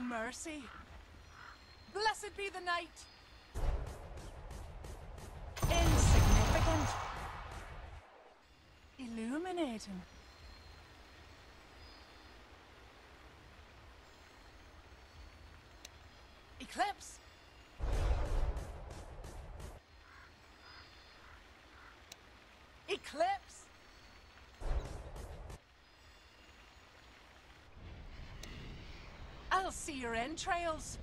Mercy. Blessed be the night. Insignificant. Illuminating. Eclipse. Eclipse. I'll see your entrails.